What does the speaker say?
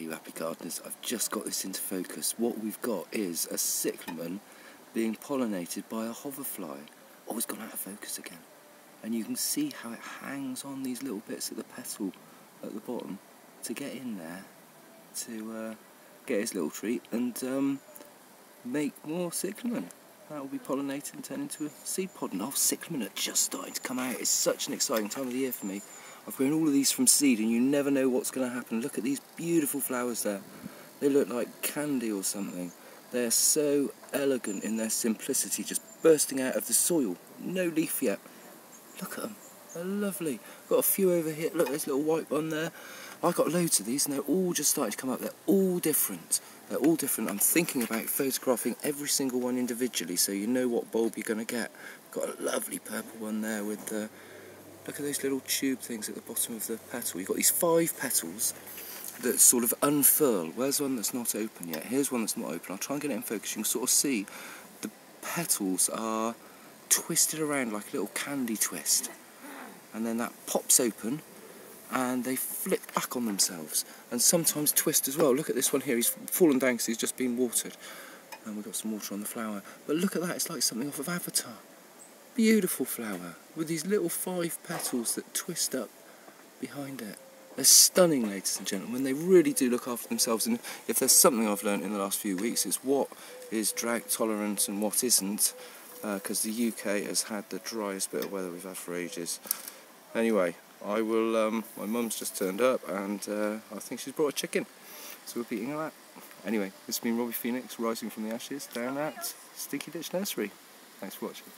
you happy gardeners, I've just got this into focus. What we've got is a cyclamen being pollinated by a hoverfly. Oh, it's gone out of focus again. And you can see how it hangs on these little bits of the petal at the bottom to get in there to uh, get his little treat and um, make more cyclamen. That will be pollinated and turn into a seed pod. And oh, cyclamen are just starting to come out. It's such an exciting time of the year for me. I've grown all of these from seed and you never know what's going to happen. Look at these beautiful flowers there. They look like candy or something. They're so elegant in their simplicity, just bursting out of the soil. No leaf yet. Look at them. They're lovely. Got a few over here. Look, there's a little white one there. I've got loads of these and they're all just starting to come up. They're all different. They're all different. I'm thinking about photographing every single one individually so you know what bulb you're going to get. Got a lovely purple one there with the... Look at those little tube things at the bottom of the petal. You've got these five petals that sort of unfurl. Where's one that's not open yet? Here's one that's not open. I'll try and get it in focus. You can sort of see the petals are twisted around like a little candy twist. And then that pops open and they flip back on themselves and sometimes twist as well. Look at this one here. He's fallen down because he's just been watered. And we've got some water on the flower. But look at that. It's like something off of Avatar. Beautiful flower with these little five petals that twist up behind it. They're stunning, ladies and gentlemen. They really do look after themselves. And if there's something I've learned in the last few weeks, it's what is drought tolerant and what isn't. Because uh, the UK has had the driest bit of weather we've had for ages. Anyway, I will. Um, my mum's just turned up, and uh, I think she's brought a chicken. So we'll be eating that. Anyway, this has been Robbie Phoenix rising from the ashes down at Stinky Ditch Nursery. Thanks for watching.